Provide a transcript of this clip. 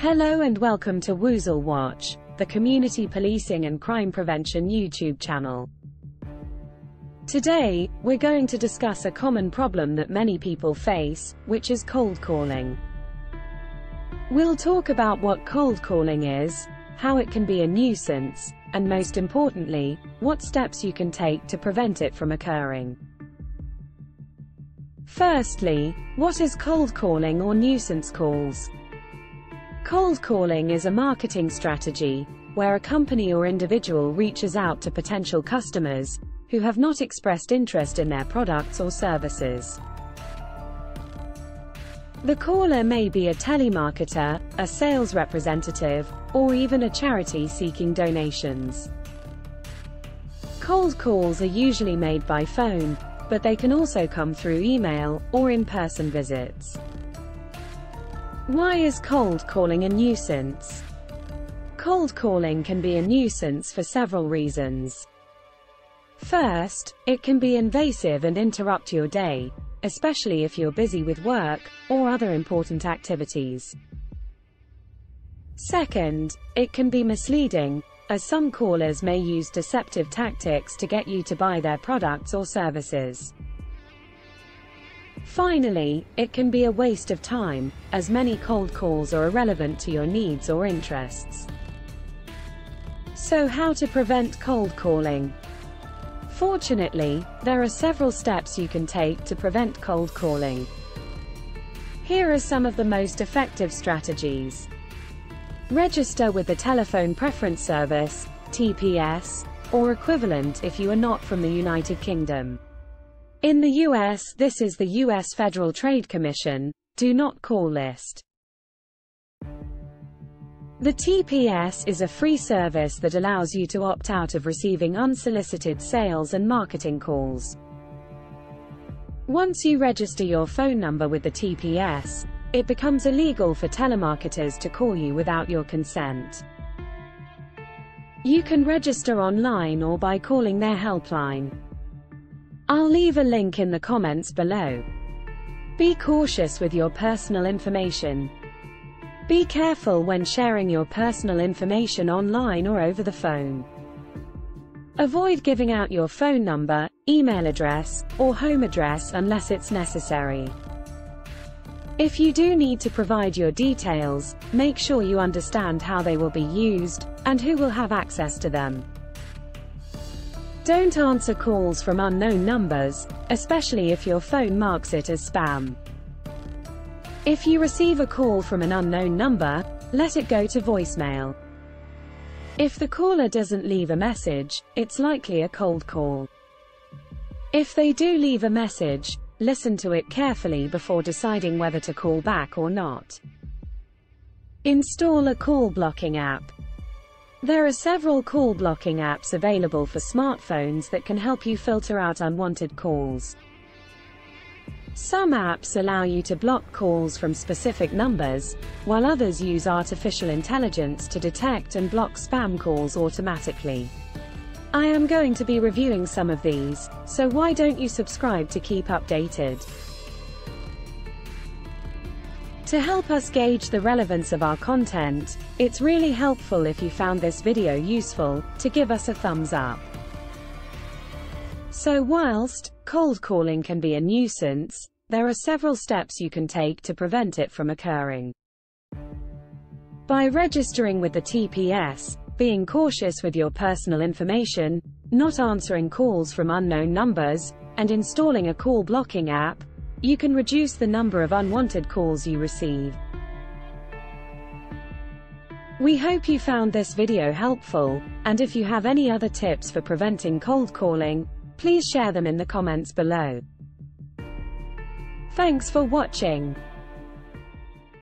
Hello and welcome to Woozle Watch, the community policing and crime prevention YouTube channel. Today, we're going to discuss a common problem that many people face, which is cold calling. We'll talk about what cold calling is, how it can be a nuisance, and most importantly, what steps you can take to prevent it from occurring. Firstly, what is cold calling or nuisance calls? Cold calling is a marketing strategy, where a company or individual reaches out to potential customers, who have not expressed interest in their products or services. The caller may be a telemarketer, a sales representative, or even a charity seeking donations. Cold calls are usually made by phone, but they can also come through email, or in-person visits. Why is cold calling a nuisance? Cold calling can be a nuisance for several reasons. First, it can be invasive and interrupt your day, especially if you're busy with work, or other important activities. Second, it can be misleading, as some callers may use deceptive tactics to get you to buy their products or services. Finally, it can be a waste of time, as many cold calls are irrelevant to your needs or interests. So how to prevent cold calling? Fortunately, there are several steps you can take to prevent cold calling. Here are some of the most effective strategies. Register with the Telephone Preference Service, TPS, or equivalent if you are not from the United Kingdom. In the US, this is the US Federal Trade Commission, do not call list. The TPS is a free service that allows you to opt out of receiving unsolicited sales and marketing calls. Once you register your phone number with the TPS, it becomes illegal for telemarketers to call you without your consent. You can register online or by calling their helpline. I'll leave a link in the comments below. Be cautious with your personal information. Be careful when sharing your personal information online or over the phone. Avoid giving out your phone number, email address, or home address unless it's necessary. If you do need to provide your details, make sure you understand how they will be used, and who will have access to them. Don't answer calls from unknown numbers, especially if your phone marks it as spam. If you receive a call from an unknown number, let it go to voicemail. If the caller doesn't leave a message, it's likely a cold call. If they do leave a message, listen to it carefully before deciding whether to call back or not. Install a call blocking app. There are several call blocking apps available for smartphones that can help you filter out unwanted calls. Some apps allow you to block calls from specific numbers, while others use artificial intelligence to detect and block spam calls automatically. I am going to be reviewing some of these, so why don't you subscribe to keep updated? To help us gauge the relevance of our content, it's really helpful if you found this video useful, to give us a thumbs up. So whilst cold calling can be a nuisance, there are several steps you can take to prevent it from occurring. By registering with the TPS, being cautious with your personal information, not answering calls from unknown numbers, and installing a call blocking app, you can reduce the number of unwanted calls you receive. We hope you found this video helpful, and if you have any other tips for preventing cold calling, please share them in the comments below. Thanks for watching.